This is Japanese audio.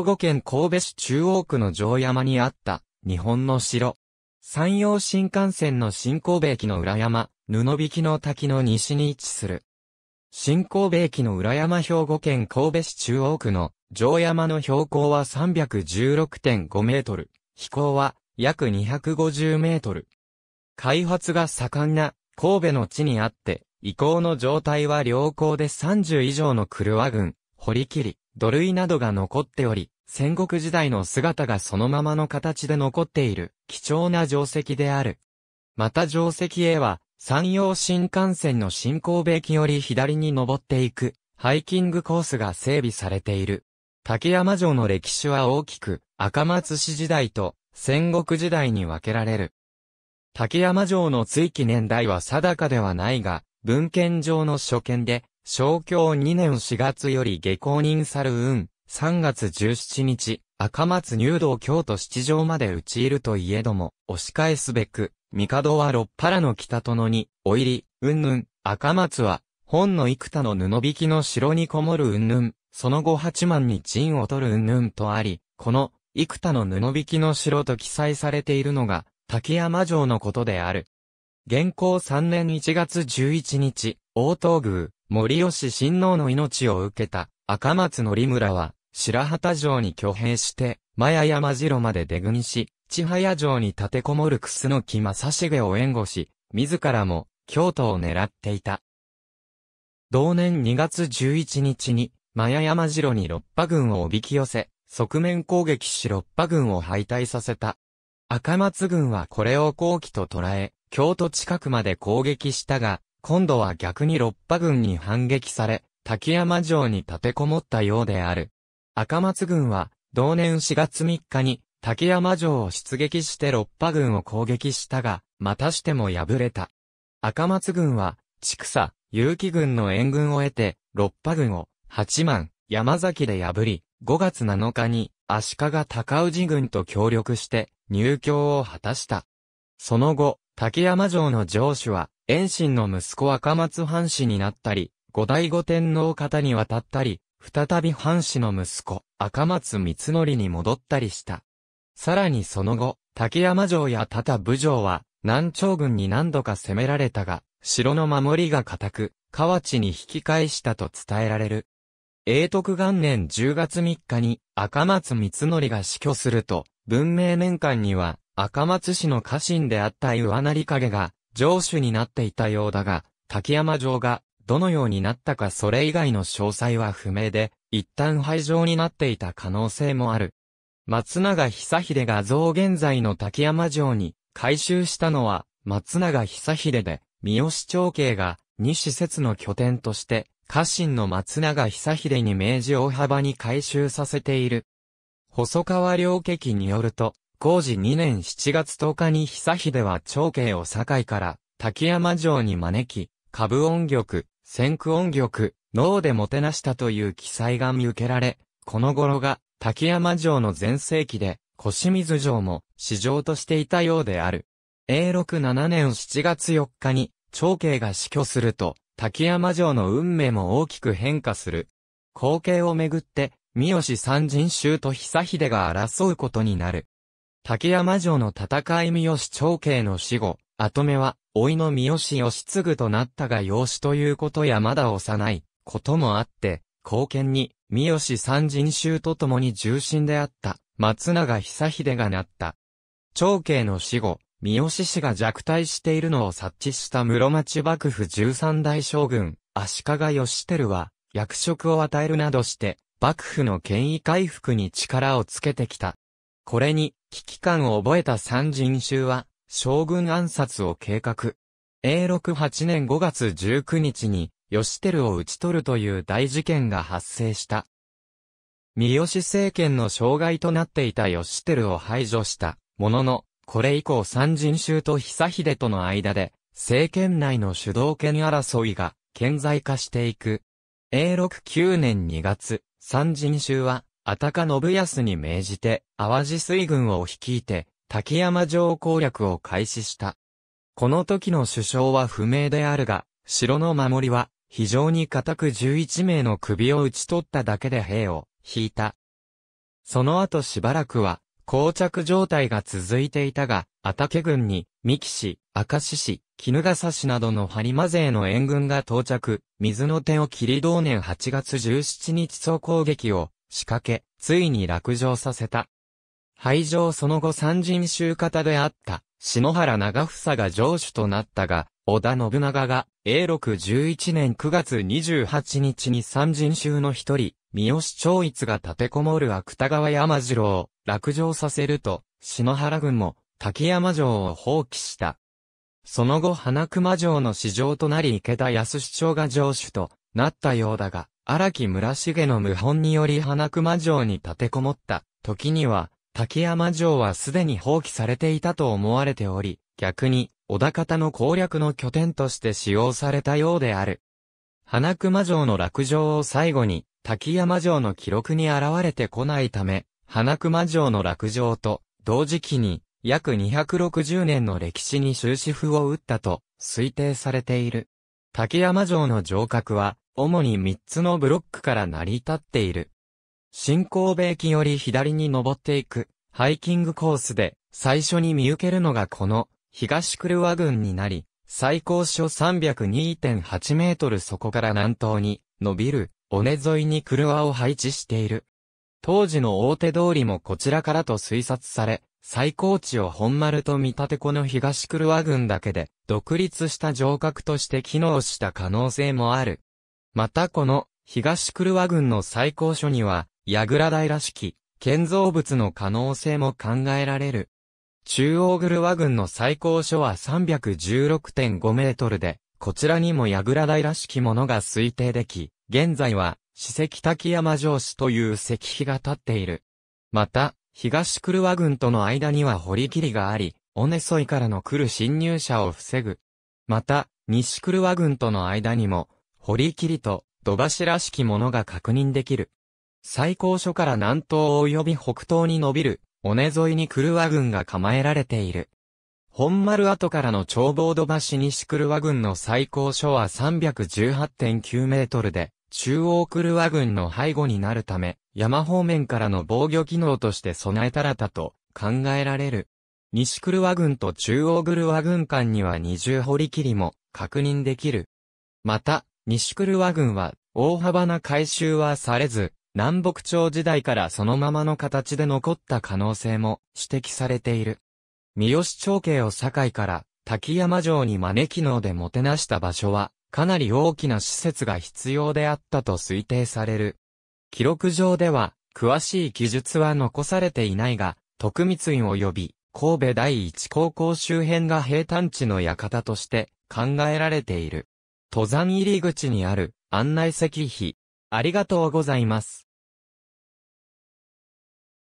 兵庫県神戸市中央区の城山にあった日本の城。山陽新幹線の新神戸駅の裏山、布引の滝の西に位置する。新神戸駅の裏山兵庫県神戸市中央区の城山の標高は316.5メートル、飛行は約250メートル。開発が盛んな神戸の地にあって、移行の状態は良好で30以上の車群、堀切、土塁などが残っており、戦国時代の姿がそのままの形で残っている貴重な定石である。また定石へは、山陽新幹線の新神戸駅より左に登っていく、ハイキングコースが整備されている。竹山城の歴史は大きく、赤松市時代と戦国時代に分けられる。竹山城の追記年代は定かではないが、文献上の初見で、昭教2年4月より下公認さる運、3月17日、赤松入道京都七条まで打ち入るといえども、押し返すべく、帝は六原の北殿に、お入り、うんぬん、赤松は、本の幾多の布引きの城にこもるうんぬん、その後八万に陣を取るうんぬんとあり、この、幾多の布引きの城と記載されているのが、滝山城のことである。現行3年1月11日、大東宮、森吉親王の命を受けた赤松則村は、白旗城に挙兵して、マヤ山城まで出国し、千早城に立てこもる楠木正成を援護し、自らも京都を狙っていた。同年2月11日に、マヤ山城に六波軍をおびき寄せ、側面攻撃し六波軍を敗退させた。赤松軍はこれを後期と捉え、京都近くまで攻撃したが、今度は逆に六波軍に反撃され、滝山城に立てこもったようである。赤松軍は、同年4月3日に、滝山城を出撃して六波軍を攻撃したが、またしても敗れた。赤松軍は、千草、結城軍の援軍を得て、六波軍を、八幡、山崎で破り、5月7日に、足利高氏軍と協力して、入京を果たした。その後、滝山城の城主は、遠心の息子赤松藩士になったり、五代五天皇方に渡ったり、再び藩士の息子、赤松光則に戻ったりした。さらにその後、滝山城や多々武城は、南朝軍に何度か攻められたが、城の守りが固く、河内に引き返したと伝えられる。永徳元年10月3日に赤松光則が死去すると、文明年間には赤松市の家臣であった岩成影が城主になっていたようだが、滝山城がどのようになったかそれ以外の詳細は不明で、一旦廃城になっていた可能性もある。松永久秀が増現在の滝山城に改修したのは松永久秀で、三好長慶が二施設の拠点として家臣の松永久秀に明治大幅に改修させている。細川良家記によると、工事2年7月10日に久秀は長慶を堺から滝山城に招き、株音玉、先駆音玉、脳でもてなしたという記載が見受けられ、この頃が滝山城の全盛期で、腰水城も市場としていたようである。永禄7年7月4日に、長慶が死去すると、滝山城の運命も大きく変化する。後継をめぐって、三好三人衆と久秀が争うことになる。滝山城の戦い三好長慶の死後、後目は、老いの三好義継となったが養子ということやまだ幼いこともあって、後見に、三好三人衆と共に重臣であった、松永久秀がなった。長慶の死後、三好氏が弱体しているのを察知した室町幕府十三代将軍、足利義輝は、役職を与えるなどして、幕府の権威回復に力をつけてきた。これに、危機感を覚えた三人衆は、将軍暗殺を計画。永禄8年5月19日に、義輝を討ち取るという大事件が発生した。三好政権の障害となっていた義輝を排除したものの、これ以降三人衆と久秀との間で、政権内の主導権争いが顕在化していく。永禄9年2月、三人衆は、あたか信康に命じて、淡路水軍を率いて、滝山城攻略を開始した。この時の首相は不明であるが、城の守りは、非常に固く11名の首を打ち取っただけで兵を引いた。その後しばらくは、膠着状態が続いていたが、アタケ軍に、三木市、明石市、絹笠市などの播磨勢の援軍が到着、水の手を切り同年8月17日総攻撃を仕掛け、ついに落城させた。廃城その後三人衆方であった、篠原長房が城主となったが、織田信長が、永禄11年9月28日に三人衆の一人、三好長一が立てこもる芥川山城を落城させると、篠原軍も滝山城を放棄した。その後花熊城の市場となり池田康市長が城主となったようだが、荒木村重の謀反により花熊城に立てこもった時には、滝山城はすでに放棄されていたと思われており、逆に、小田方の攻略の拠点として使用されたようである。花熊城の落城を最後に、滝山城の記録に現れてこないため、花熊城の落城と同時期に約260年の歴史に終止符を打ったと推定されている。滝山城の城郭は主に3つのブロックから成り立っている。新神戸駅より左に登っていくハイキングコースで最初に見受けるのがこの東久留和郡になり、最高所302.8メートルそこから南東に伸びる尾根沿いに車を配置している。当時の大手通りもこちらからと推察され、最高地を本丸と見立てこの東黒和郡だけで、独立した城郭として機能した可能性もある。またこの東黒和郡の最高所には、櫓平式、建造物の可能性も考えられる。中央黒和郡の最高所は316.5メートルで、こちらにも櫓平式ものが推定でき、現在は、史跡滝山城市という石碑が立っている。また、東黒和軍との間には堀切りがあり、尾根沿いからの来る侵入者を防ぐ。また、西黒和軍との間にも、堀切と土柱式ものが確認できる。最高所から南東及び北東に伸びる、尾根沿いに黒和軍が構えられている。本丸跡からの長坊土橋西黒和軍の最高所は318.9メートルで、中央クルワ軍の背後になるため、山方面からの防御機能として備えたらたと考えられる。西クルワ軍と中央グルワ軍間には二重堀切りも確認できる。また、西クルワ軍は大幅な改修はされず、南北朝時代からそのままの形で残った可能性も指摘されている。三好長慶を堺から滝山城に招き能でもてなした場所はかなり大きな施設が必要であったと推定される。記録上では、詳しい記述は残されていないが、徳光院及び、神戸第一高校周辺が平坦地の館として考えられている。登山入り口にある案内石碑。ありがとうございます。